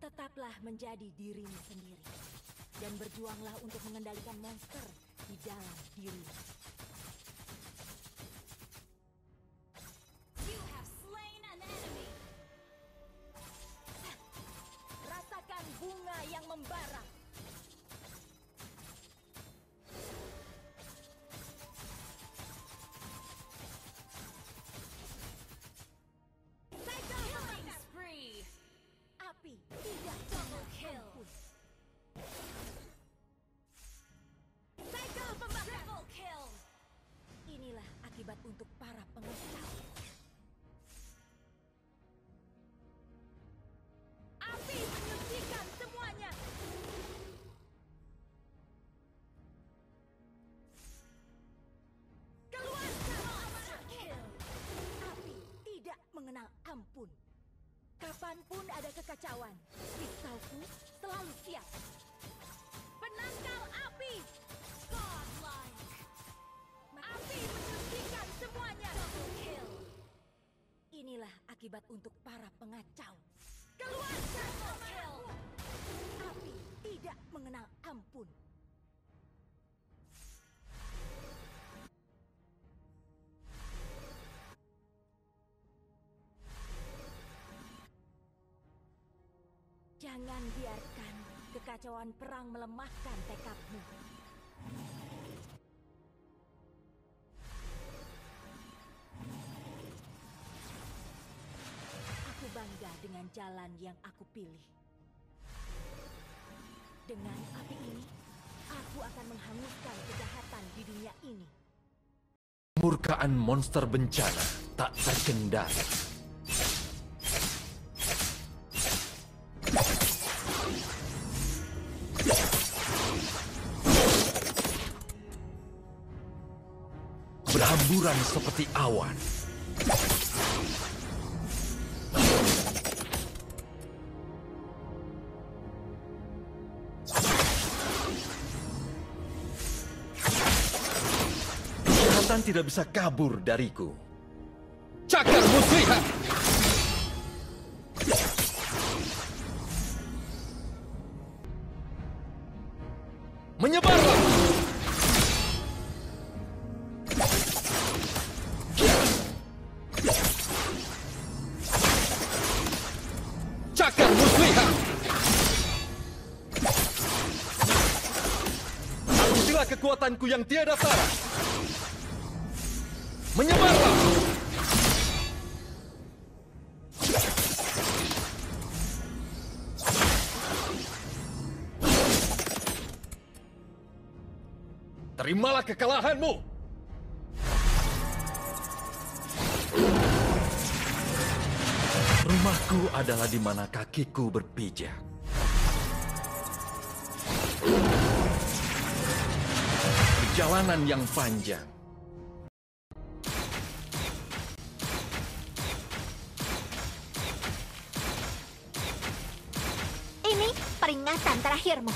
Tetaplah menjadi dirimu sendiri. Dan berjuanglah untuk mengendalikan monster di dalam dirimu. Ampun. Kapan pun ada kekacauan, pisauku selalu siap. Penangkal api, Godlike. api menyucikan semuanya. Double kill. Inilah akibat untuk para pengacau. Keluarkan Triple kill. Api tidak mengenal ampun. Jangan biarkan kekacauan perang melemahkan tekadmu. Aku bangga dengan jalan yang aku pilih. Dengan api ini, aku akan menghanguskan kejahatan di dunia ini. Murkaan monster bencana tak terkendali. Berhamburan seperti awan. Kejahatan tidak bisa kabur dariku. Kekuatanku yang tiada tara. Menyebarlah! Terimalah kekalahanmu! Rumahku adalah di mana kakiku berpijak. Perjalanan yang panjang. Ini peringatan terakhirmu.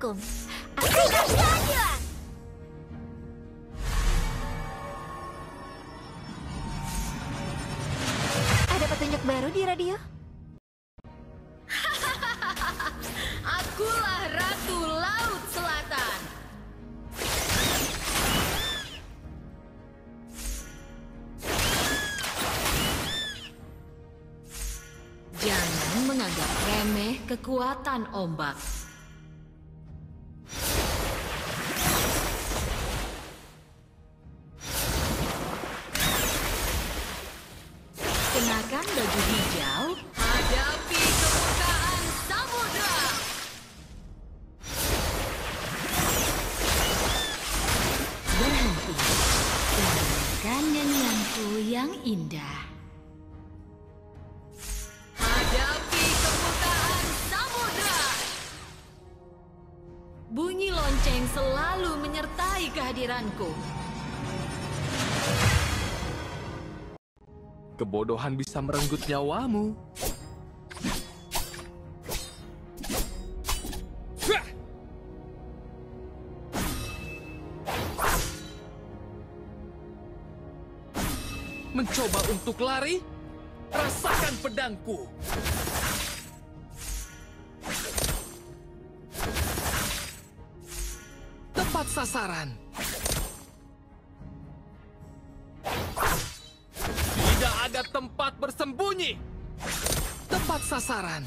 Hukum. Keadilan. Ada petunjuk baru di radio? Akulah Ratu Laut Selatan. Jangan menganggap remeh kekuatan ombak. Kehadiranku. Kebodohan bisa merenggut nyawamu. Mencoba untuk lari? Rasakan pedangku. Tepat sasaran. Tidak ada tempat bersembunyi. Tepat sasaran.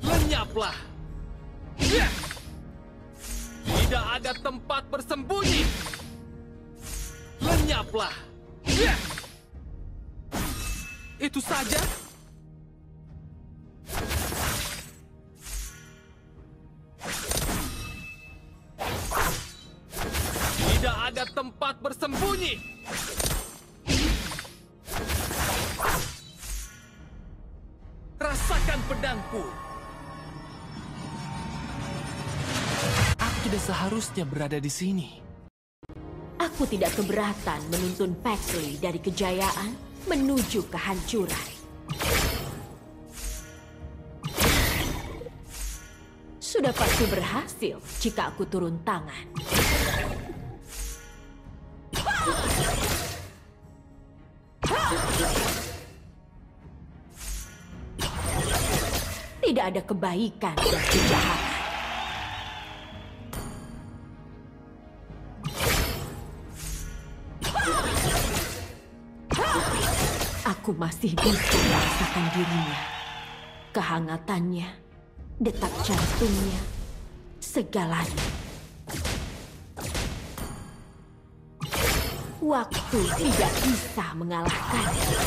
Lenyaplah. Tidak ada tempat bersembunyi. Lenyaplah. Ya! Itu saja? Tempat bersembunyi. Rasakan pedangku. Aku tidak seharusnya berada di sini. Aku tidak keberatan menuntun Paxley dari kejayaan menuju kehancuran. Sudah pasti berhasil jika aku turun tangan. Tidak ada kebaikan dan kejahatan. Aku masih bisa merasakan dirinya. Kehangatannya, detak jantungnya, segalanya. Waktu tidak bisa mengalahkannya.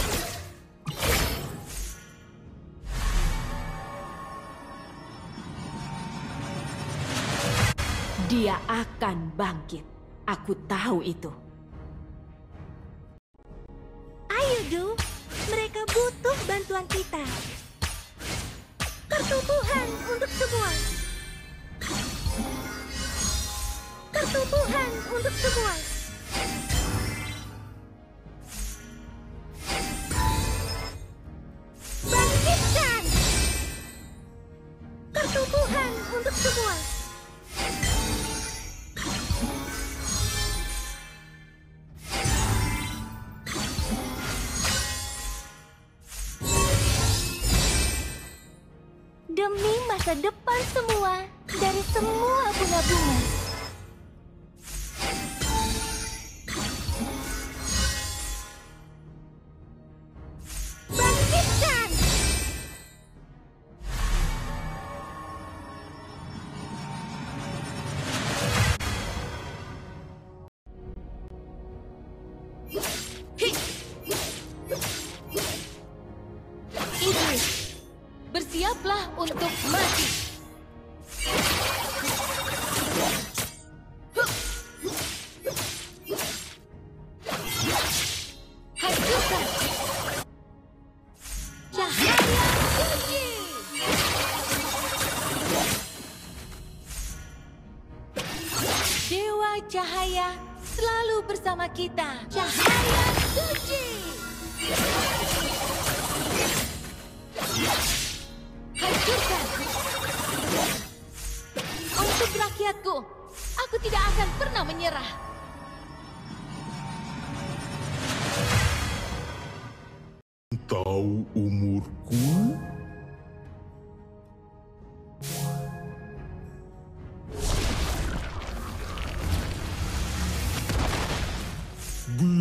Dia akan bangkit. Aku tahu itu. Ayo, Du. Mereka butuh bantuan kita. Pertumbuhan untuk semua. Pertumbuhan untuk semua. Demi masa depan semua dari semua bunga-bunga. Cahaya selalu bersama kita. Cahaya suci. Hancurkan. Untuk rakyatku, aku tidak akan pernah menyerah. Tahu umurku?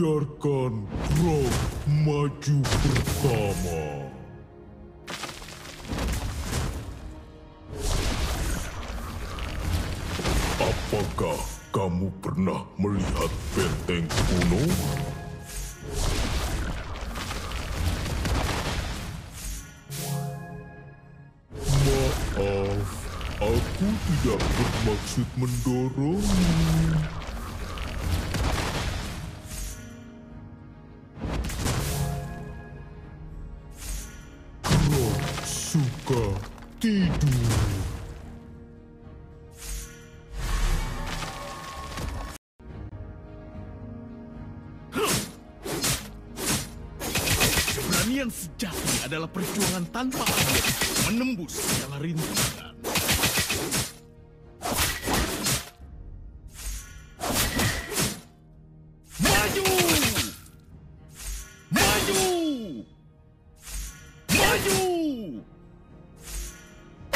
Biarkan Rob maju pertama. Apakah kamu pernah melihat benteng kuno? Maaf, aku tidak bermaksud mendorong. Keberanian sejati adalah perjuangan tanpa akhir, menembus segala rintangan. Maju! Maju! Maju!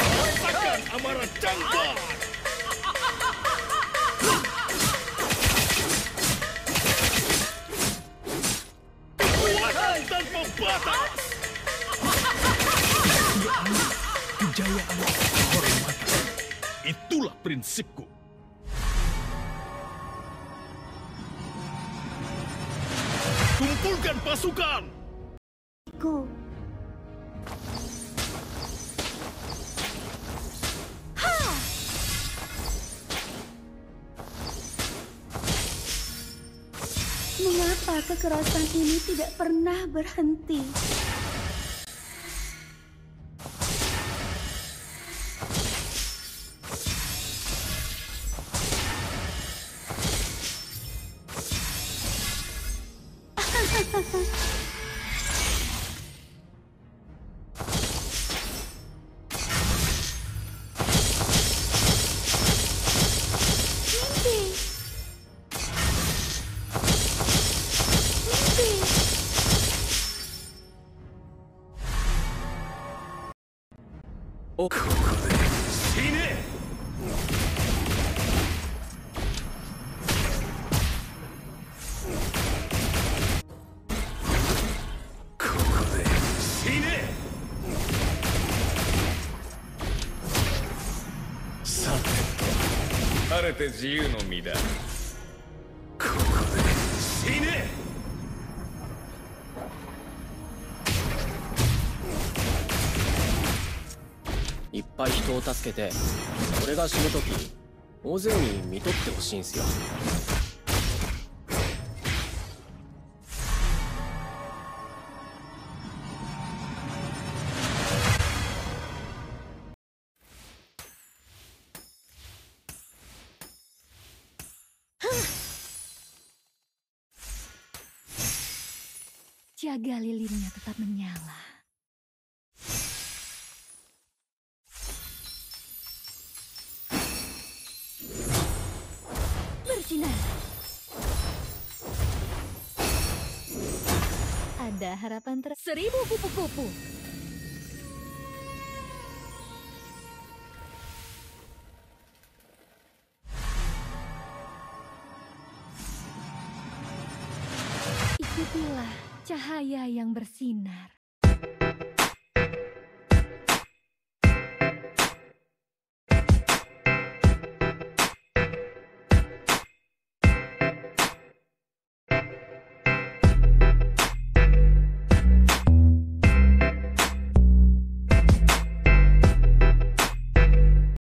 Rasakan amarah cangkar! Kejayaan, kehormatan. Itulah prinsipku. Kumpulkan pasukan! Ku. Mengapa kekerasan ini tidak pernah berhenti? Ha ha ha. て自由の身だ Sini! いっぱい人を助けて俺が死ぬ時大勢に見とってほしいんすよ「Jaga lilinnya tetap menyala. Bersinar. Ada harapan ter... Seribu kupu-kupu. Ikutilah cahaya yang bersinar.